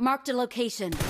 Marked a location.